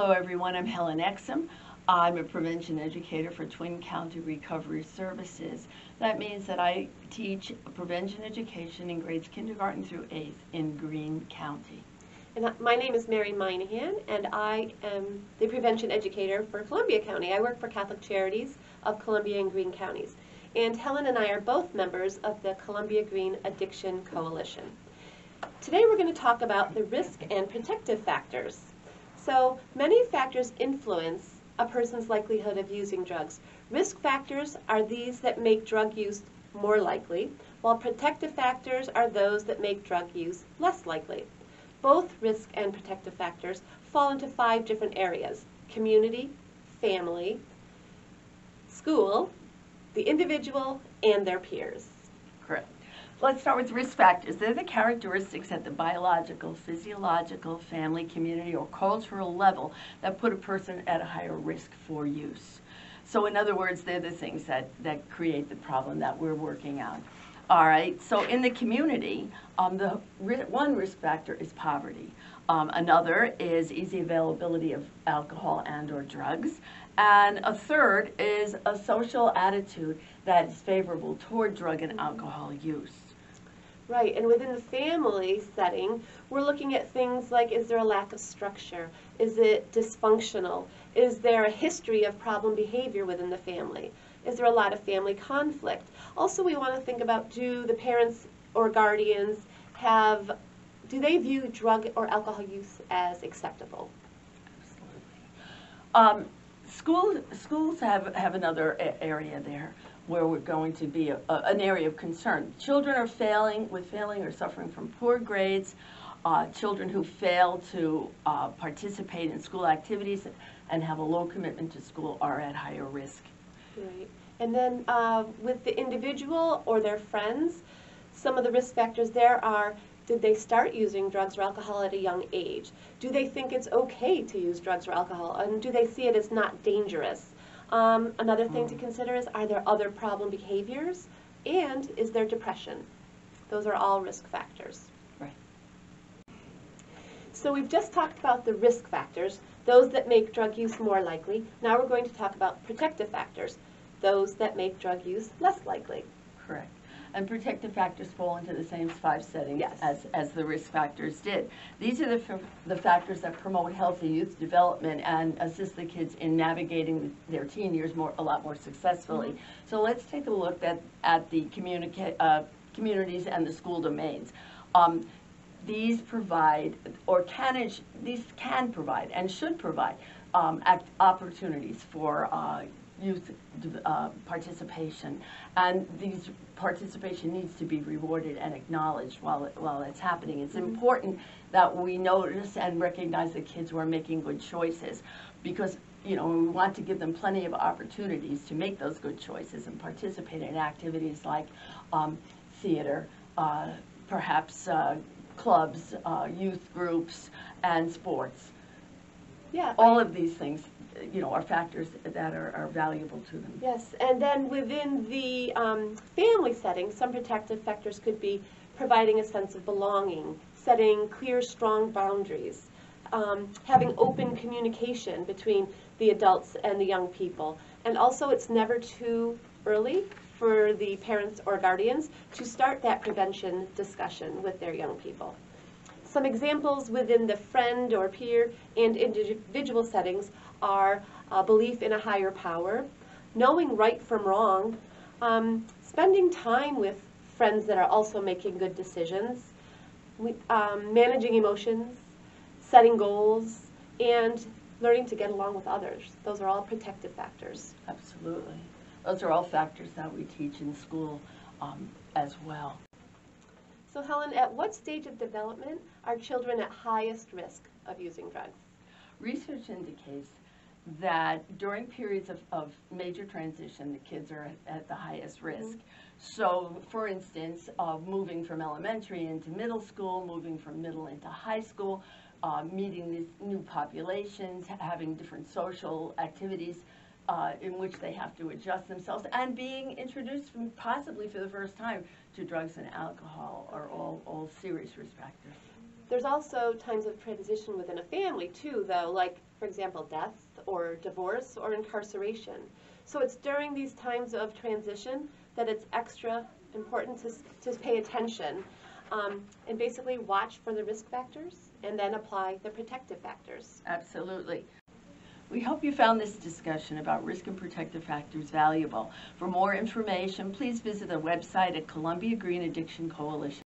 Hello, everyone. I'm Helen Exum. I'm a prevention educator for Twin County Recovery Services. That means that I teach prevention education in grades kindergarten through eighth in Greene County. And my name is Mary Minahan, and I am the prevention educator for Columbia County. I work for Catholic Charities of Columbia and Greene counties. And Helen and I are both members of the Columbia Greene Addiction Coalition. Today we're going to talk about the risk and protective factors. So many factors influence a person's likelihood of using drugs. Risk factors are these that make drug use more likely, while protective factors are those that make drug use less likely. Both risk and protective factors fall into five different areas, community, family, school, the individual, and their peers. Correct. Let's start with risk factors. They're the characteristics at the biological, physiological, family, community, or cultural level that put a person at a higher risk for use. So in other words, they're the things that, that create the problem that we're working on. All right, so in the community, um, the one risk factor is poverty. Um, another is easy availability of alcohol and or drugs. And a third is a social attitude that is favorable toward drug and alcohol use. Right, and within the family setting, we're looking at things like is there a lack of structure? Is it dysfunctional? Is there a history of problem behavior within the family? Is there a lot of family conflict? Also, we want to think about do the parents or guardians have, do they view drug or alcohol use as acceptable? Absolutely. Um, schools, schools have, have another area there where we're going to be a, a, an area of concern. Children are failing, with failing or suffering from poor grades. Uh, children who fail to uh, participate in school activities and have a low commitment to school are at higher risk. Right. And then uh, with the individual or their friends, some of the risk factors there are did they start using drugs or alcohol at a young age? Do they think it's okay to use drugs or alcohol? And do they see it as not dangerous? Um, another thing to consider is are there other problem behaviors? And is there depression? Those are all risk factors. Right. So we've just talked about the risk factors, those that make drug use more likely. Now we're going to talk about protective factors, those that make drug use less likely. Correct. And protective factors fall into the same five settings yes. as, as the risk factors did. These are the, the factors that promote healthy youth development and assist the kids in navigating their teen years more, a lot more successfully. Mm -hmm. So let's take a look at, at the uh, communities and the school domains. Um, these provide, or can, these can provide and should provide um, opportunities for uh, youth uh, participation. And these participation needs to be rewarded and acknowledged while, it, while it's happening. It's mm -hmm. important that we notice and recognize that kids who are making good choices because you know, we want to give them plenty of opportunities to make those good choices and participate in activities like um, theater, uh, perhaps uh, clubs, uh, youth groups, and sports. Yeah. All I, of these things you know, are factors that are, are valuable to them. Yes, and then within the um, family setting, some protective factors could be providing a sense of belonging, setting clear, strong boundaries, um, having open communication between the adults and the young people. And also, it's never too early for the parents or guardians to start that prevention discussion with their young people. Some examples within the friend or peer and individual settings are a belief in a higher power, knowing right from wrong, um, spending time with friends that are also making good decisions, um, managing emotions, setting goals, and learning to get along with others. Those are all protective factors. Absolutely. Those are all factors that we teach in school um, as well. So Helen, at what stage of development are children at highest risk of using drugs? Research indicates that during periods of, of major transition, the kids are at, at the highest mm-hmm. risk. Mm -hmm. So, for instance, uh, moving from elementary into middle school, moving from middle into high school, uh, meeting these new populations, having different social activities uh, in which they have to adjust themselves, and being introduced from possibly for the first time to drugs and alcohol are all, all serious risk factors. There's also times of transition within a family too, though, like for example, death or divorce or incarceration. So it's during these times of transition that it's extra important to, to pay attention um, and basically watch for the risk factors and then apply the protective factors. Absolutely. We hope you found this discussion about risk and protective factors valuable. For more information, please visit the website at Columbia Greene Addiction Coalition.